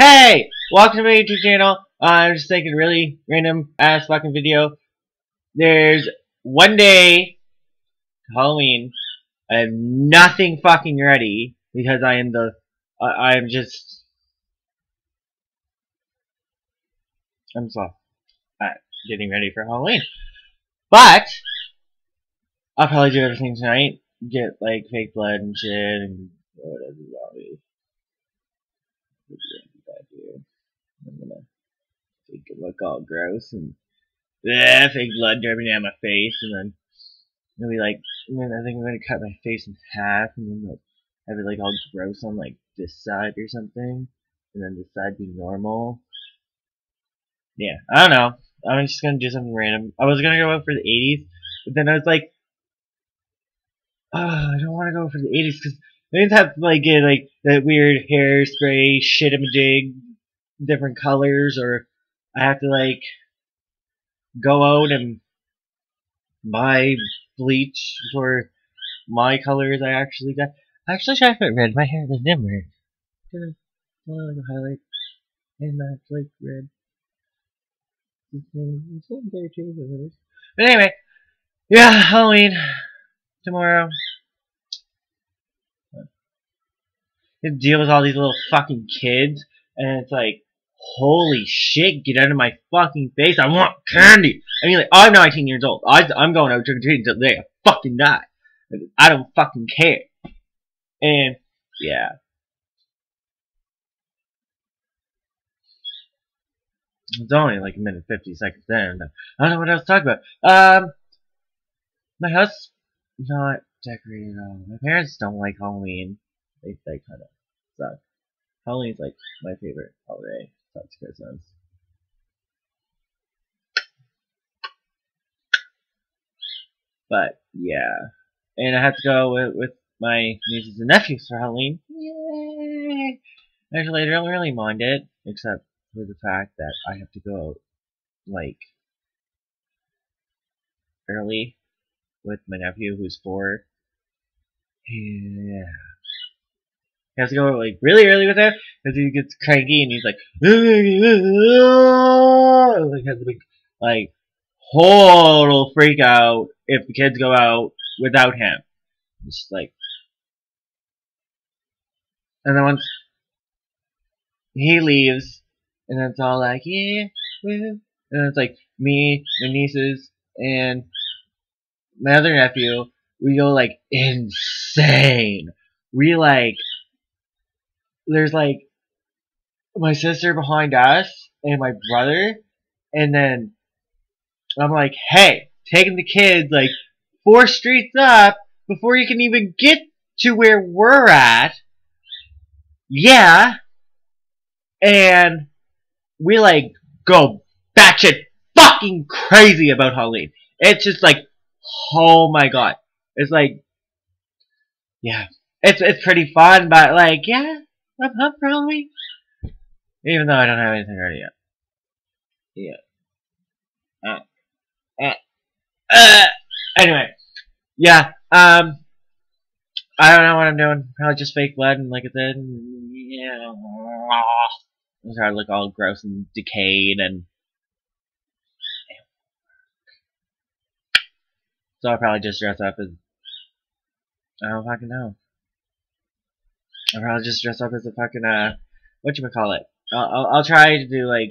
Hey! Welcome to my YouTube channel. Uh, I'm just making a really random ass fucking video. There's one day, Halloween. I have nothing fucking ready because I am the, uh, I'm just, I'm slow getting ready for Halloween. But, I'll probably do everything tonight. Get like fake blood and shit and whatever. I'm gonna make it look all gross and yeah, fake blood dripping down my face, and then maybe like, and then I think I'm gonna cut my face in half, and then like have it like all gross on like this side or something, and then this side be normal. Yeah, I don't know. I'm just gonna do something random. I was gonna go out for the 80s, but then I was like, oh, I don't want to go for the 80s because they didn't have like get like that weird hairspray shit a jig different colors or I have to like go out and buy bleach for my colors I actually got. I actually tried to put red. My hair was dimmer. Did a like a highlight and that's like red. But anyway, yeah, Halloween tomorrow. To deal with all these little fucking kids, and it's like holy shit, get out of my fucking face. I want candy. I mean, like, I'm 19 years old. I, I'm going out trick or treating until the day I fucking die. I don't fucking care. And, yeah. It's only like a minute 50 seconds in. I don't know what else to talk about. Um, my house not decorated at all. My parents don't like Halloween. They, they kind of suck. Halloween's like my favorite holiday. That's Christmas. But yeah, and I have to go with, with my nieces and nephews for Halloween. Yay! Actually, I don't really mind it, except for the fact that I have to go like early with my nephew who's four. Yeah. He has to go like really early with him because he gets cranky and he's like, like has a big like total freak out if the kids go out without him. It's like, and then once he leaves, and it's all like, yeah, and it's like me, my nieces, and my other nephew. We go like insane. We like there's like my sister behind us and my brother, and then I'm like, hey, taking the kids like four streets up before you can even get to where we're at. Yeah. And we like go batshit fucking crazy about Halloween. It's just like, oh my god. It's like, yeah. It's, it's pretty fun, but like, yeah. I'm for Halloween. Even though I don't have anything ready yet. Yeah. Uh, uh, uh, anyway. Yeah. Um. I don't know what I'm doing. Probably just fake blood and like I said, yeah. It's hard to look all gross and decayed and. So I'll probably just dress up as. I don't fucking know. I'll probably just dress up as a fucking, uh, what you call it? I'll, I'll, I'll try to do, like,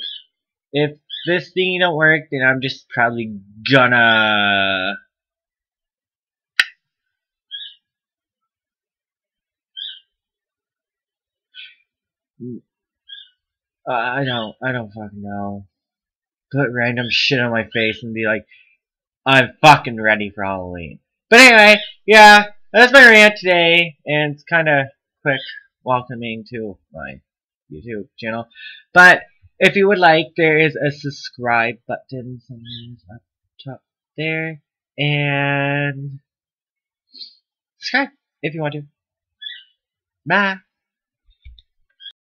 if this thingy don't work, then I'm just probably gonna... Uh, I don't, I don't fucking know. Put random shit on my face and be like, I'm fucking ready for Halloween. But anyway, yeah, that's my rant today, and it's kinda quick welcoming to my YouTube channel. But if you would like, there is a subscribe button somewhere up top there. And subscribe if you want to. Bye.